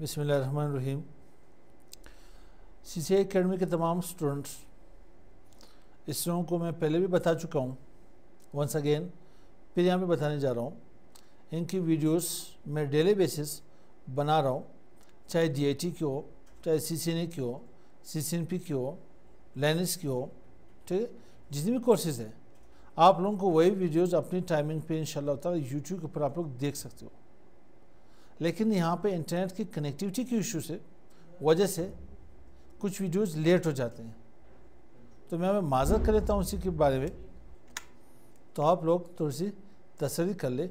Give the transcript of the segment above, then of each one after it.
बिसमीम सी सी अकेडमी के तमाम स्टूडेंट्स इस लोगों को मैं पहले भी बता चुका हूँ वंस अगेन फिर यहाँ पे बताने जा रहा हूँ, इनकी वीडियोस मैं डेली बेसिस बना रहा हूँ, चाहे डी की हो, चाहे सी सी एन ए की हो सी सी एन पी की हो लैनिस की हो, ठीक है? जितनी भी कोर्सेज है, आप लोगों को वही वीडियोज़ अपनी टाइमिंग पे इंशाल्लाह यूट्यूब के ऊपर आप लोग देख सकते हो। लेकिन यहाँ पे इंटरनेट की कनेक्टिविटी के इशू से, वजह से कुछ वीडियोज़ लेट हो जाते हैं। तो मैं मैं माजर कर लेता हूँ उसी के बारे में। तो आप लोग थोड़ी सी तसरी कर ले।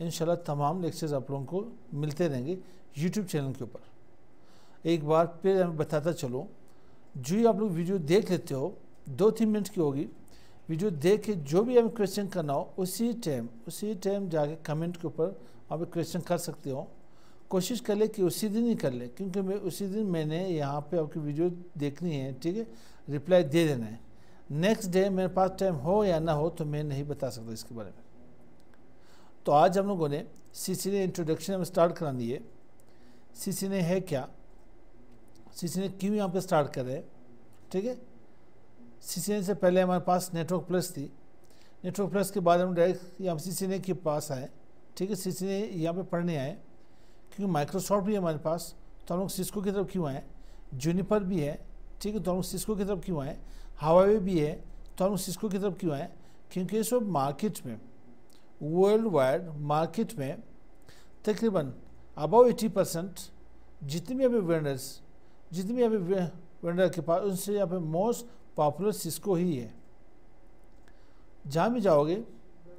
इन तमाम लेक्चर्स आप लोगों को मिलते रहेंगे यूट्यूब चैनल के ऊपर। एक बार फिर मैं बताता चलूँ, जो ही आप लोग वीडियो देख लेते हो, दो तीन मिनट की होगी वीडियो देख के जो भी हमें क्वेश्चन करना हो, उसी टाइम उसी टाइम जाके कमेंट के ऊपर आप एक क्वेश्चन कर सकते हो। कोशिश कर ले कि उसी दिन ही कर ले, क्योंकि मैं उसी दिन मैंने यहाँ पे आपकी वीडियो देखनी है, ठीक है? रिप्लाई दे देना है। नेक्स्ट डे मेरे पास टाइम हो या ना हो तो मैं नहीं बता सकता इसके बारे में। तो आज हम लोगों ने सी ने इंट्रोडक्शन हमें स्टार्ट करानी है। सी सी ने है क्या? सी ने क्यों यहाँ पर स्टार्ट कर? ठीक है? सी सी पहले हमारे पास नेटवर्क प्लस थी। नेटवर्क प्लस के बाद हम डायरेक्ट यहाँ सी सी के पास आए। ठीक है सी सी यहाँ पे पढ़ने आए, क्योंकि माइक्रोसॉफ्ट भी है हमारे पास तो हम लोग सिस्को की तरफ़ क्यों आए? जूनिपर भी है, ठीक है तो हम लोग सिस्को की तरफ़ क्यों आए? हवावे भी है तो हम लोग सिस्को की तरफ़ क्यों आए? क्योंकि इस मार्केट में वर्ल्ड वाइड मार्केट में तकरीबन अबाउ एटी परसेंट जितने भी अभी वेंडर्स जितने भी अभी वेंडर के पास, उनसे यहाँ पे मोस्ट पॉपुलर सिस्को ही है। जहाँ भी जाओगे,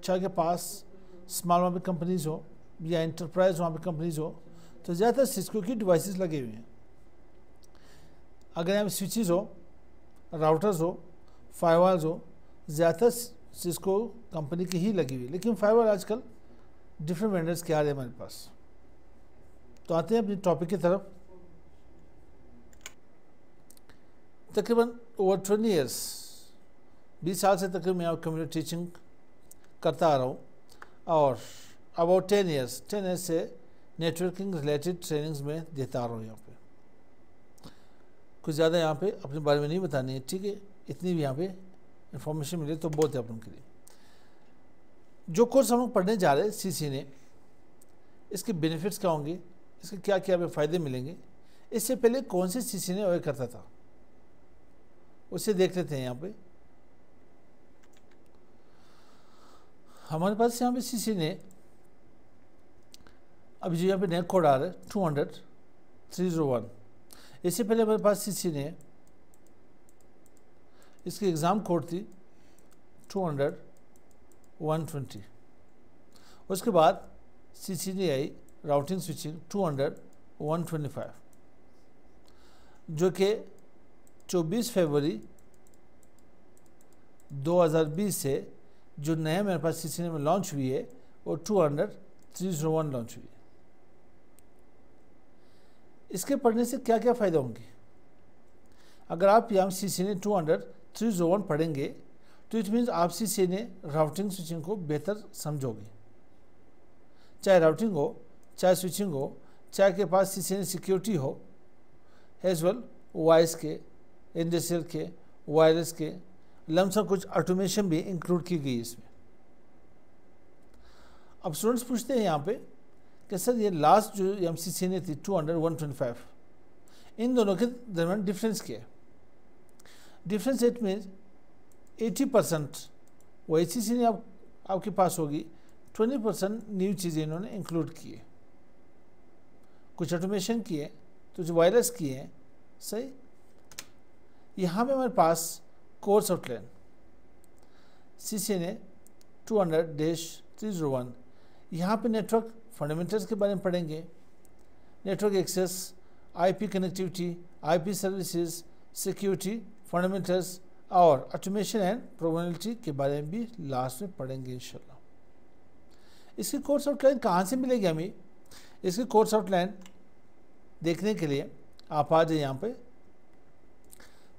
चाहे के पास स्मॉल वहाँ पर कंपनीज़ हो, या इंटरप्राइज वहाँ पर कंपनीज़ हो तो ज़्यादातर सिस्को की डिवाइसेस लगे हुए हैं। अगर यहाँ पे स्विचेज हो राउटर्स हो फायरवॉल्स हो, ज़्यादातर सिस्को कंपनी की ही लगी हुई लेकिन फायरवॉल आजकल डिफरेंट वेंडर्स के आ रहे हैं हमारे पास। तो आते हैं अपने टॉपिक की तरफ़। तकरीबन ओवर ट्वेंटी ईयर्स बीस साल से तकरीबन मैं कम्युनिटी टीचिंग करता आ रहा हूँ। और about ten years ten years से नेटवर्किंग रिलेटेड ट्रेनिंग्स में देता रहा हूँ यहाँ पे। कुछ ज़्यादा यहाँ पे अपने बारे में नहीं बतानी है, ठीक है? इतनी भी यहाँ पे इंफॉर्मेशन मिले तो बहुत है अपन के लिए। जो कोर्स हम लोग पढ़ने जा रहे हैं सी ने, इसके बेनिफिट्स क्या होंगे? इसके क्या क्या हमें फ़ायदे मिलेंगे? इससे पहले कौन से सी ने अवे करता था? उसे देख लेते हैं यहाँ पे। हमारे पास यहाँ पे सी ने अभी जो यहाँ पे नया कोड आ रहा है two hundred three zero one इससे पहले हमारे पास सी ने इसकी एग्ज़ाम कोड थी टू हंड्रेड वन ट्वेंटी उसके बाद C C NA I routing switching two hundred one twenty five जो कि 24 फरवरी 2020 से जो नया मेरे पास CCNA में लॉन्च हुई है, वो two hundred three zero one launch हुई है। इसके पढ़ने से क्या क्या फ़ायदा होंगे? अगर आप यहाँ C C NA two hundred three zero one पढ़ेंगे तो इट मीन्स आप सी सी ने राउटिंग स्विचिंग को बेहतर समझोगे। चाहे राउटिंग हो, चाहे स्विचिंग हो, चाहे के पास सी सी ने सिक्योरिटी हो एज वेल वॉइस के इंडस्ट्रियल के वायरस के लमसम कुछ ऑटोमेशन भी इंक्लूड की गई इसमें। अब स्टूडेंट्स पूछते हैं यहाँ पे कि सर ये लास्ट जो एम सी सी ने थी two hundred one twenty five इन दोनों के दरमियान डिफरेंस क्या है? Difference it mean eighty percent वही सी सी ने आप, आपके पास होगी ट्वेंटी परसेंट न्यू चीज़ें इन्होंने इंक्लूड की है। कुछ ऑटोमेशन किए कुछ वायरस किए हैं, सही? यहाँ पे हमारे पास course outline C NA two hundred dash three zero one यहाँ पर नेटवर्क फंडामेंटल्स के बारे में पढ़ेंगे। Network access IP connectivity IP services security fundamentals और ऑटोमेशन एंड प्रोबेबिलिटी के बारे में भी लास्ट में पढ़ेंगे इंशाल्लाह। इसकी कोर्स आउटलाइन कहाँ से मिलेगी हमें इसकी कोर्स आउटलाइन देखने के लिए आप आ जाए यहाँ पे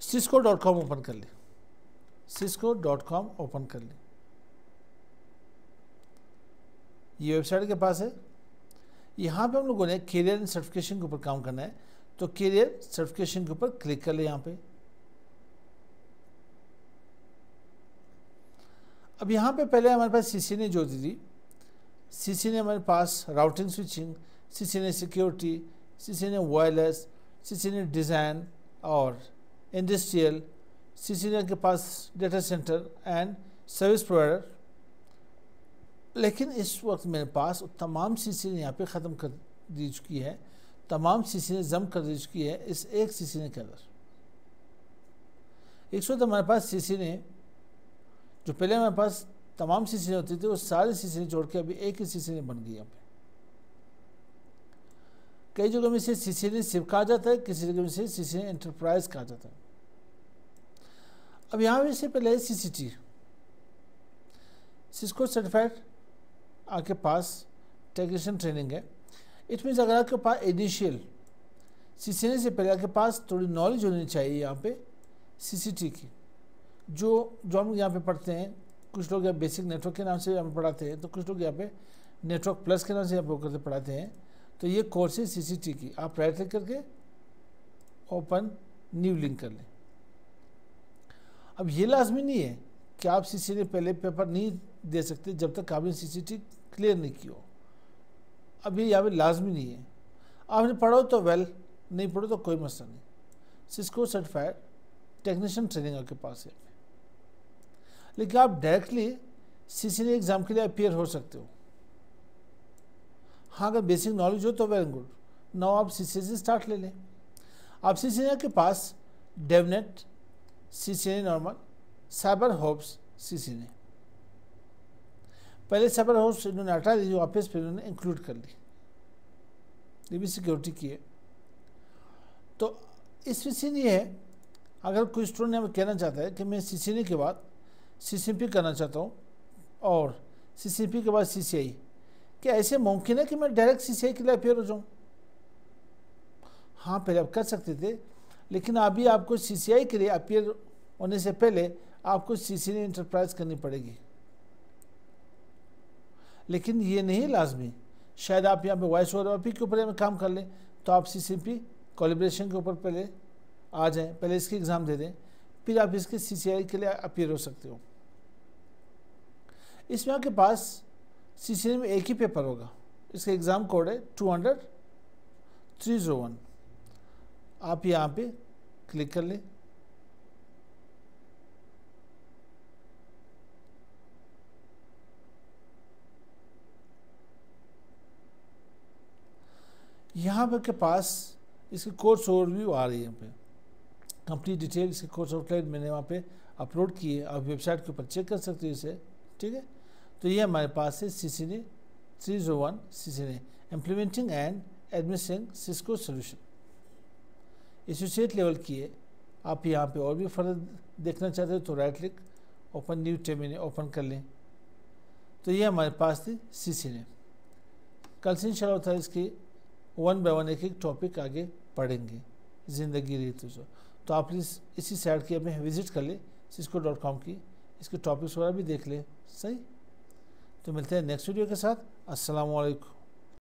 सिस्को डॉट कॉम ओपन कर ले। सिस्को डॉट कॉम ओपन कर ले। ये वेबसाइट के पास है। यहाँ पे हम लोगों ने कैरियर एंड सर्टिफिकेशन के ऊपर काम करना है। तो कैरियर सर्टिफिकेशन के ऊपर क्लिक कर ले यहाँ पे। अब यहाँ पे पहले हमारे पास सीसी ने जो दी थी। सीसी ने हमारे पास routing switching CC NA security CC NA wireless CC NA design और इंडस्ट्रियल सीसी ने के पास data centre and service provider लेकिन इस वक्त मेरे पास तमाम सीसी ने यहाँ पे ख़त्म कर दी चुकी है तमाम सीसी ने जम कर दी चुकी है इस एक सीसी ने के अंदर एक वक्त हमारे पास सीसी ने जो पहले हमारे पास तमाम सीसी होती थी वो सारी सीसी जोड़ के अभी एक ही सीसी ने बन गई यहाँ पे कई जगहों में से सीसी ने सिर्फ़ कहा जाता है किसी जगह में से सीसी ने एंटरप्राइज कहा जाता है अब यहाँ से पहले C C T Cisco certified आपके पास टेक्नीशियन ट्रेनिंग है। इट मीन्स अगर आपके पास इनिशियल सीसीने से पहले आपके पास थोड़ी नॉलेज होनी चाहिए यहाँ पे सीसीटी की, जो जो हम यहाँ पे पढ़ते हैं, कुछ लोग यहाँ बेसिक नेटवर्क के नाम से यहाँ पे पढ़ाते हैं तो कुछ लोग यहाँ पे नेटवर्क प्लस के नाम से यहाँ पे पढ़ाते हैं तो ये कोर्स है सी की। आप राइट क्लिक करके ओपन न्यू लिंक कर लें। अब ये लाजमी नहीं है कि आप सी ने पहले पेपर नहीं दे सकते जब तक आपने सी क्लियर नहीं की हो। अब ये यहाँ पर लाजमी नहीं है। आपने पढ़ो तो वेल नहीं पढ़ो तो कोई मसला नहीं। सिस्को सर्टिफाइड टेक्नीशियन ट्रेनिंग आपके पास है। लेकिन आप डायरेक्टली सी ने एग्ज़ाम के लिए अपियर हो सकते हो। हाँ अगर बेसिक नॉलेज हो तो वेरी गुड नाउ आप सी से स्टार्ट ले लें। आप सी के पास DevNet C C normal CyberOps C C NA पहले साइबर होप्स इन्होंने हटा दी वापस फिर इन्होंने इंक्लूड कर ली ये भी सिक्योरिटी की है। तो इस विषय ये है, अगर कोई स्टूडेंट हमें कहना चाहता है कि मैं सी के बाद सीसीपी करना चाहता हूँ, और सीसीपी के बाद सीसीआई क्या ऐसे मुमकिन है कि मैं डायरेक्ट सीसीआई के लिए अपेयर हो जाऊँ? हाँ पहले आप कर सकते थे लेकिन अभी आपको सीसीआई के लिए अपियर होने से पहले आपको सी सी इंटरप्राइज करनी पड़ेगी। लेकिन ये नहीं लाजमी। शायद आप यहाँ पे वॉइस ओवर पी के ऊपर काम कर लें तो आप सी सी पी कॉलिब्रेशन के ऊपर पहले आ जाएँ, पहले इसकी एग्ज़ाम दे दें, फिर आप इसके सी सी आई के लिए अपियर हो सकते हो। इसमें आपके पास सी सी में एक ही पेपर होगा। इसका एग्ज़ाम कोड है two hundred three zero one आप यहाँ पे क्लिक कर लें। यहाँ पर के पास इसकी कोर्स ओवरव्यू आ रही है यहाँ पे। कंप्लीट डिटेल इसके कोर्स आउटलाइन मैंने वहाँ पे अपलोड किए। आप वेबसाइट के ऊपर चेक कर सकते हो इसे, ठीक है? तो ये हमारे पास है C C NA three zero one C C NA implementing and admission Cisco solution associate level की है आप यहाँ पे और भी फर्दर देखना चाहते हो तो राइट क्लिक ओपन न्यू टेमिने ओपन कर लें। तो ये हमारे पास थी सी सी ने कल से इंशाल्लाह था इसकी वन बाय वन एक एक टॉपिक आगे पढ़ेंगे। ज़िंदगी रीत जो। तो आप प्लीज़ इसी साइट की हमें विज़िट कर ले सिस्को डॉट कॉम की। इसके टॉपिक्स वगैरह भी देख ले। सही? तो मिलते हैं नेक्स्ट वीडियो के साथ। असलकुम